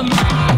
Woo!